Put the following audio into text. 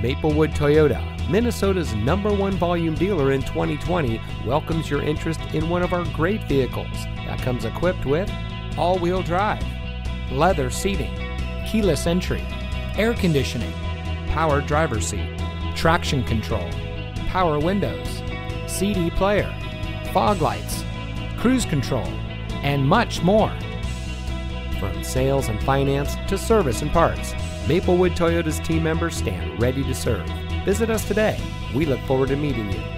Maplewood Toyota, Minnesota's number one volume dealer in 2020, welcomes your interest in one of our great vehicles that comes equipped with all wheel drive, leather seating, keyless entry, air conditioning, power driver seat, traction control, power windows, CD player, fog lights, cruise control, and much more. From sales and finance to service and parts, Maplewood Toyota's team members stand ready to serve. Visit us today. We look forward to meeting you.